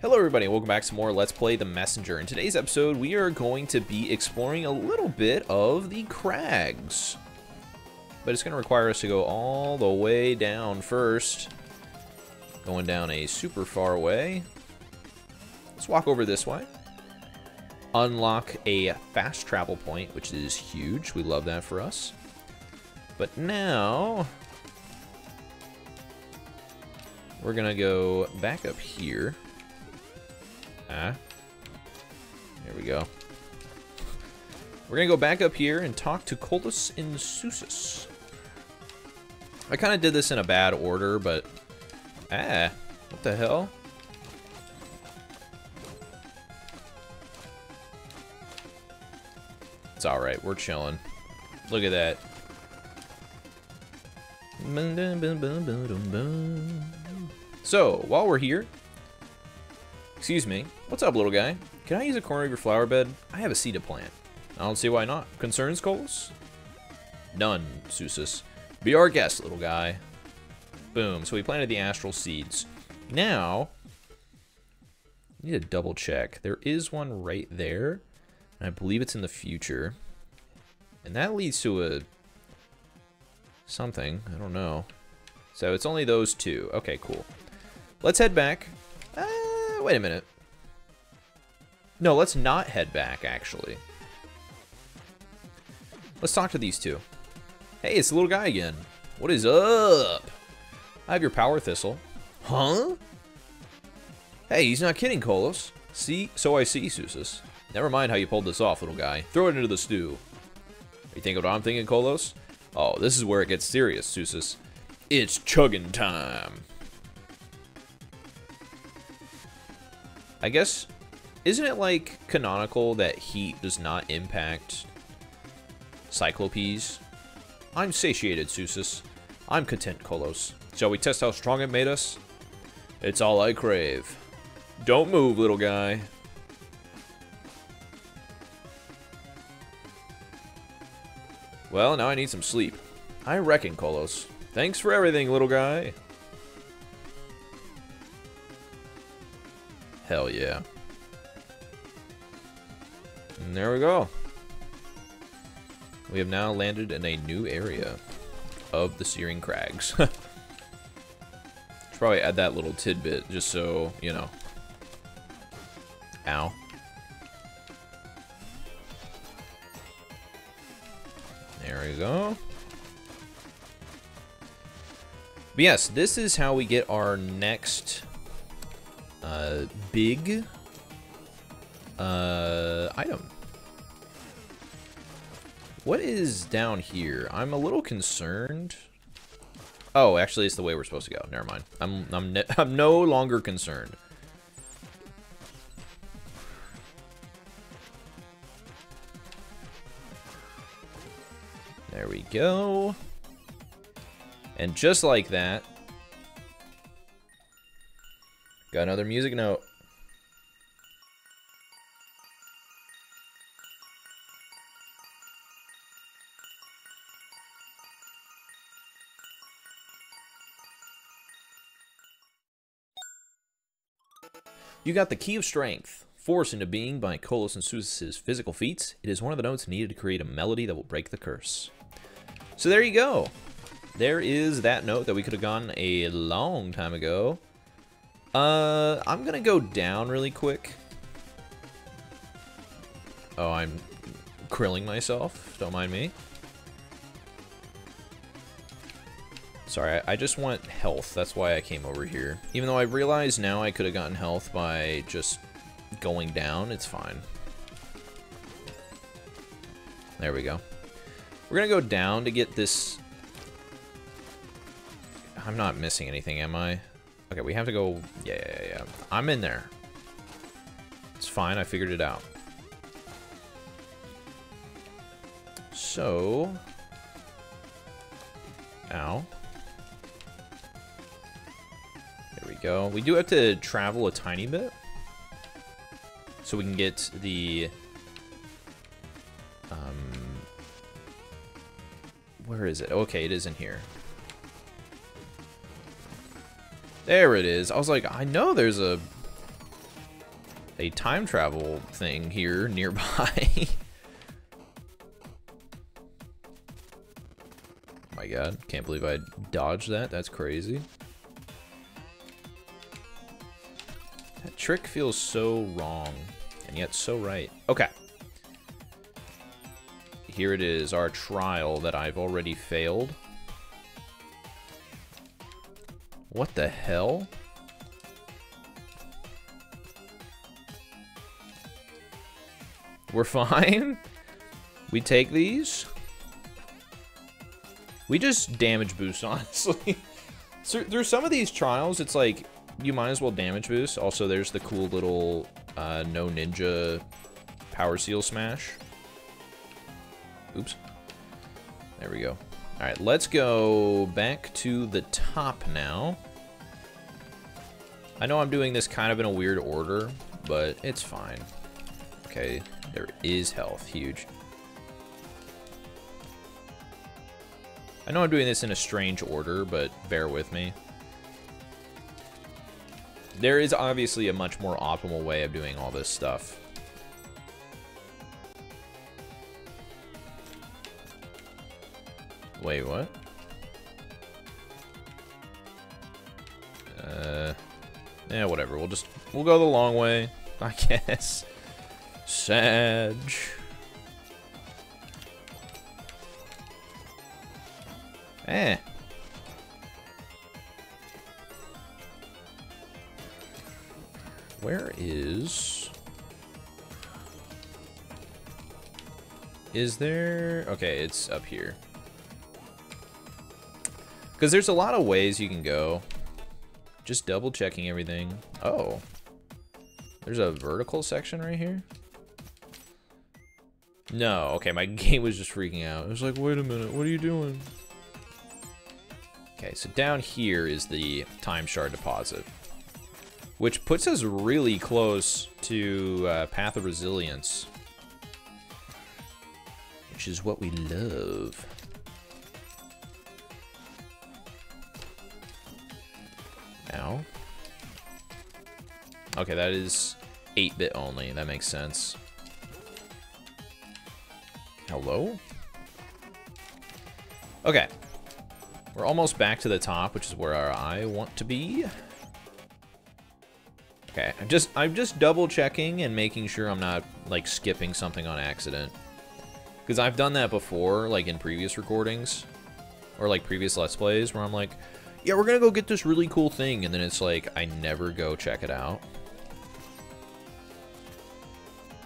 Hello everybody, welcome back to more Let's Play The Messenger. In today's episode, we are going to be exploring a little bit of the crags. But it's going to require us to go all the way down first. Going down a super far way. Let's walk over this way. Unlock a fast travel point, which is huge. We love that for us. But now... We're going to go back up here. Ah. There we go. We're gonna go back up here and talk to Colos Insusus. I kind of did this in a bad order, but... Ah, what the hell? It's alright, we're chilling. Look at that. So, while we're here, excuse me, What's up, little guy? Can I use a corner of your flower bed? I have a seed to plant. I don't see why not. Concerns, Colos? None, Suses. Be our guest, little guy. Boom. So we planted the astral seeds. Now, I need to double check. There is one right there. I believe it's in the future. And that leads to a... Something. I don't know. So it's only those two. Okay, cool. Let's head back. Ah, Uh, wait a minute. No, let's not head back, actually. Let's talk to these two. Hey, it's the little guy again. What is up? I have your power thistle. Huh? Hey, he's not kidding, Colos. See? So I see, Suses. Never mind how you pulled this off, little guy. Throw it into the stew. You think what I'm thinking, Colos? Oh, this is where it gets serious, Suses. It's chugging time. I guess isn't it like canonical that heat does not impact Cyclopes? I'm satiated, Suses. I'm content, Colos. Shall we test how strong it made us? It's all I crave. Don't move, little guy. Well, now I need some sleep. I reckon, Colos. Thanks for everything, little guy. Hell yeah. And there we go. We have now landed in a new area of the Searing Crags. Probably add that little tidbit just so, you know. Ow. There we go. But yes, this is how we get our next uh, big uh, item. What is down here? I'm a little concerned. Oh, actually, it's the way we're supposed to go. Never mind. I'm I'm I'm no longer concerned. There we go. And just like that, got another music note. You got the Key of Strength. Forced into being by Colos and Insusus' physical feats, it is one of the notes needed to create a melody that will break the curse. So there you go. There is that note that we could have gotten a long time ago. Uh, I'm gonna go down really quick. Oh, I'm krilling myself. Don't mind me. Sorry, I, just want health. That's why I came over here. Even though I realize now I could have gotten health by just going down, it's fine. There we go. We're gonna go down to get this... I'm not missing anything, am I? Okay, we have to go... Yeah, yeah, yeah. I'm in there. It's fine, I figured it out. So... Ow. There we go. We do have to travel a tiny bit. So we can get the... Um, where is it? Okay, it is in here. There it is. I was like, I know there's a a time travel thing here nearby. my god, can't believe I dodged that. That's crazy. That trick feels so wrong, and yet so right. Okay. Here it is, our trial that I've already failed. What the hell? We're fine? We take these? We just damage boost, honestly. so, through some of these trials, it's like, you might as well damage boost. Also, there's the cool little uh, no ninja power seal smash. Oops. There we go. All right, let's go back to the top now. I know I'm doing this kind of in a weird order, but it's fine. Okay, there is health, huge. I know I'm doing this in a strange order, but bear with me. There is obviously a much more optimal way of doing all this stuff. Wait, what? Uh, yeah, whatever. We'll just, we'll go the long way, I guess. Sag. Eh. Where is... Is there... Okay, it's up here. Because there's a lot of ways you can go. Just double checking everything. Oh. There's a vertical section right here? No, okay, my game was just freaking out. It was like, wait a minute, what are you doing? Okay, so down here is the time shard deposit. Which puts us really close to uh, Path of Resilience. Which is what we love. Now. Okay, that is 8-bit only. That makes sense. Hello? Okay. We're almost back to the top, which is where I want to be. Okay, I'm just I'm just double checking and making sure I'm not like skipping something on accident. Because I've done that before, like in previous recordings. Or like previous Let's Plays where I'm like, yeah, we're gonna go get this really cool thing, and then it's like, I never go check it out.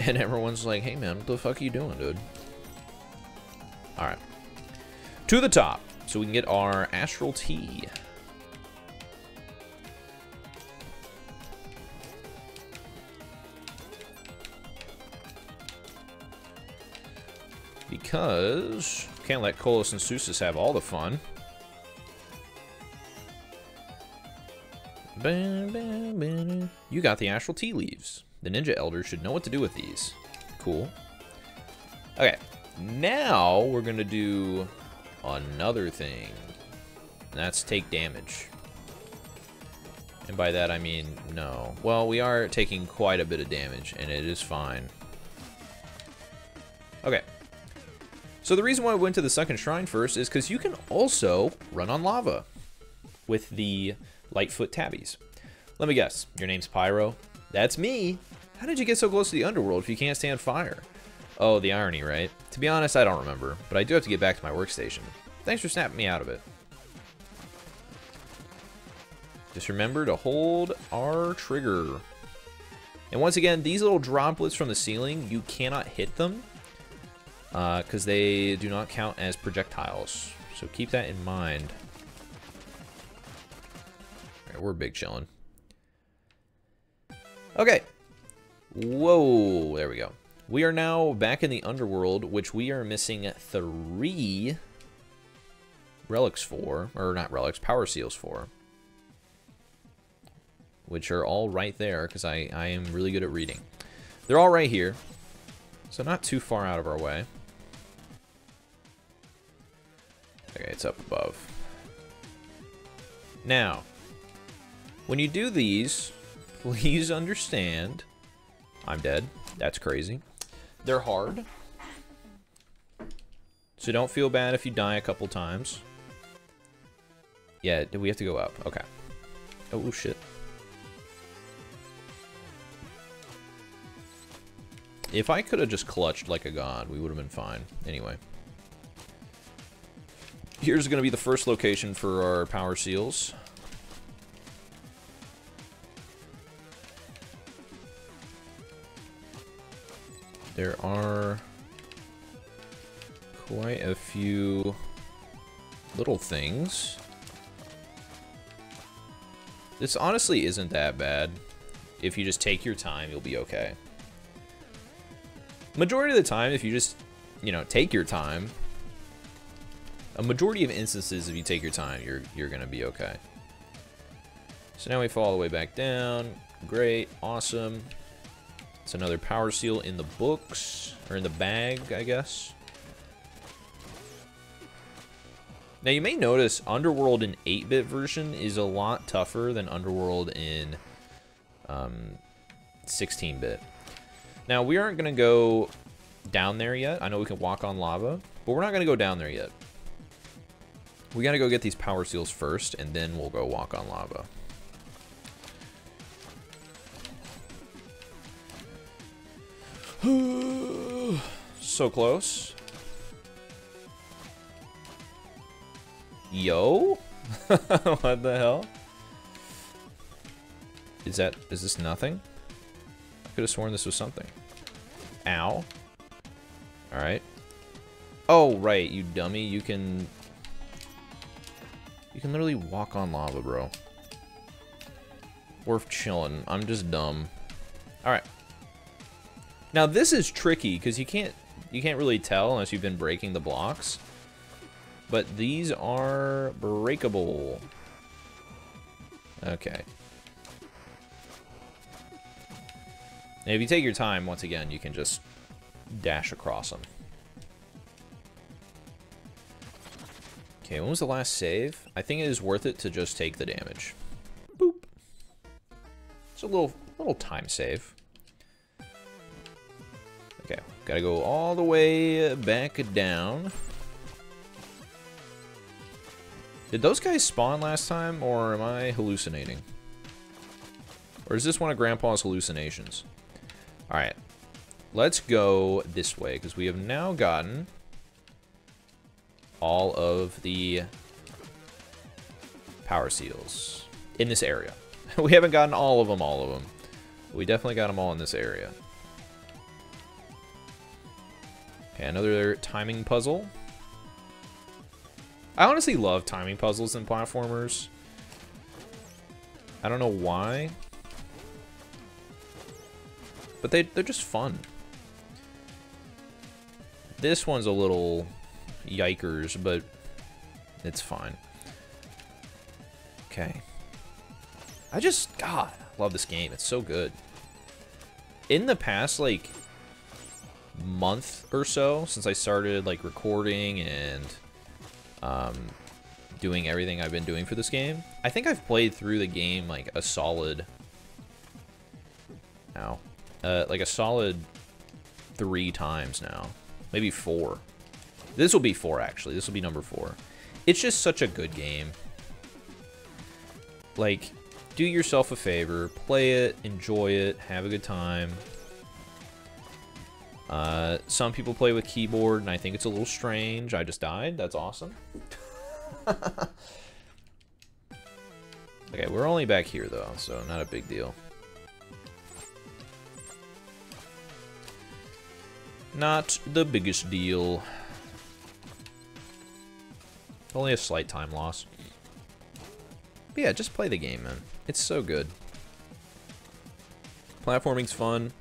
And everyone's like, hey man, what the fuck are you doing, dude? Alright. To the top, so we can get our Astral Tea. Because can't let Colos and Suses have all the fun. You got the Astral Tea Leaves. The Ninja Elder should know what to do with these. Cool. Okay, now we're going to do another thing. That's take damage. And by that I mean no. Well, we are taking quite a bit of damage, and it is fine. Okay. So the reason why I went to the second shrine first is because you can also run on lava with the Lightfoot Tabbies. Let me guess, your name's Pyro? That's me! How did you get so close to the underworld if you can't stand fire? Oh, the irony, right? To be honest, I don't remember, but I do have to get back to my workstation. Thanks for snapping me out of it. Just remember to hold R trigger. And once again, these little droplets from the ceiling, you cannot hit them because uh, they do not count as projectiles. So keep that in mind we're big chilling. Okay. Whoa, there we go. We are now back in the underworld, which we are missing three relics for, or not relics, power seals for. Which are all right there, because I, I am really good at reading. They're all right here, so not too far out of our way. Okay, it's up above. Now, when you do these, please understand I'm dead. That's crazy. They're hard. So don't feel bad if you die a couple times. Yeah, we have to go up? Okay. Oh, oh shit. If I could have just clutched like a god, we would have been fine. Anyway. Here's going to be the first location for our power seals. There are quite a few little things. This honestly isn't that bad. If you just take your time, you'll be okay. Majority of the time, if you just, you know, take your time, a majority of instances, if you take your time, you're, you're going to be okay. So now we fall all the way back down. Great. Awesome. It's another power seal in the books, or in the bag, I guess. Now you may notice Underworld in 8-bit version is a lot tougher than Underworld in 16-bit. Um, now we aren't going to go down there yet. I know we can walk on lava, but we're not going to go down there yet. We got to go get these power seals first, and then we'll go walk on lava. so close. Yo? what the hell? Is that, is this nothing? I could have sworn this was something. Ow. Alright. Oh, right, you dummy. You can... You can literally walk on lava, bro. We're chilling. I'm just dumb. Alright. Now, this is tricky, because you can't... You can't really tell unless you've been breaking the blocks. But these are breakable. Okay. And if you take your time, once again, you can just dash across them. Okay, when was the last save? I think it is worth it to just take the damage. Boop. It's a little, little time save. Gotta go all the way back down. Did those guys spawn last time, or am I hallucinating? Or is this one of Grandpa's hallucinations? Alright. Let's go this way, because we have now gotten all of the power seals in this area. we haven't gotten all of them, all of them. We definitely got them all in this area. Okay, another timing puzzle. I honestly love timing puzzles and platformers. I don't know why. But they, they're just fun. This one's a little yikers, but it's fine. Okay. I just, God, love this game. It's so good. In the past, like, month or so, since I started, like, recording and um, doing everything I've been doing for this game. I think I've played through the game like a solid, now, uh, like a solid three times now, maybe four. This will be four actually. This will be number four. It's just such a good game. Like, do yourself a favor, play it, enjoy it, have a good time. Uh, some people play with keyboard, and I think it's a little strange. I just died. That's awesome. okay, we're only back here, though, so not a big deal. Not the biggest deal. Only a slight time loss. But yeah, just play the game, man. It's so good. Platforming's fun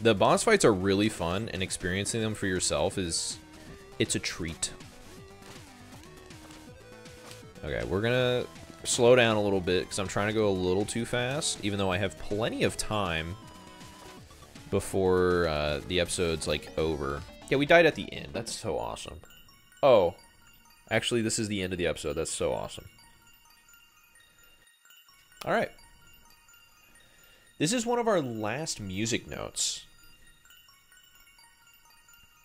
the boss fights are really fun, and experiencing them for yourself is... It's a treat. Okay, we're gonna slow down a little bit, because I'm trying to go a little too fast, even though I have plenty of time before uh, the episode's, like, over. Yeah, we died at the end. That's so awesome. Oh. Actually, this is the end of the episode. That's so awesome. Alright. This is one of our last music notes.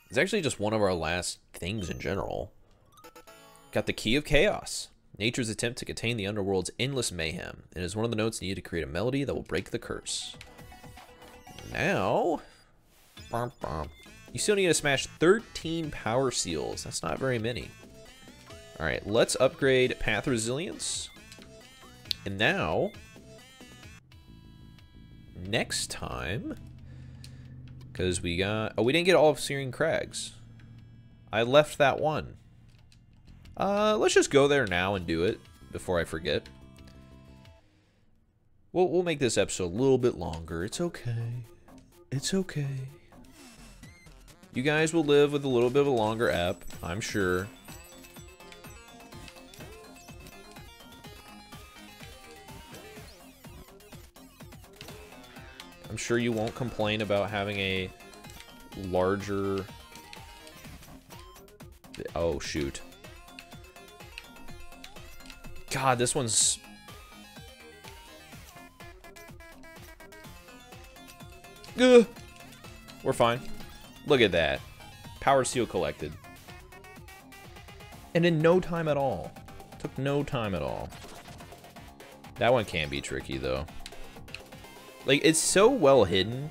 It's actually just one of our last things in general. Got the Key of Chaos. Nature's attempt to contain the underworld's endless mayhem. It is one of the notes needed to create a melody that will break the curse. Now... You still need to smash 13 power seals. That's not very many. Alright, let's upgrade Path Resilience. And now... Next time... Because we got... Oh, we didn't get all of Searing Crags. I left that one. Uh, let's just go there now and do it before I forget. We'll, we'll make this episode a little bit longer. It's okay. It's okay. You guys will live with a little bit of a longer app, I'm sure. I'm sure you won't complain about having a larger... Oh, shoot. God, this one's... Ugh. We're fine. Look at that. Power seal collected. And in no time at all. Took no time at all. That one can be tricky, though. Like, it's so well hidden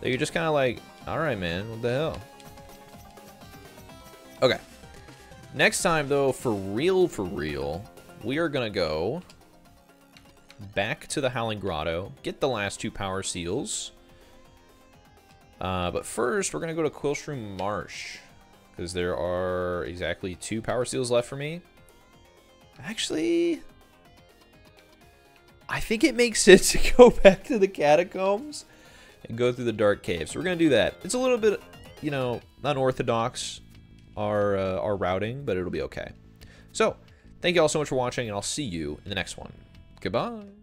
that you're just kind of like, alright, man, what the hell? Okay. Next time, though, for real, for real, we are going to go back to the Howling Grotto, get the last two power seals. Uh, but first, we're going to go to Quillshroom Marsh, because there are exactly two power seals left for me. Actually, I think it makes sense to go back to the catacombs and go through the dark caves. So we're going to do that. It's a little bit, you know, unorthodox, our, uh, our routing, but it'll be okay. So, Thank you all so much for watching, and I'll see you in the next one. Goodbye.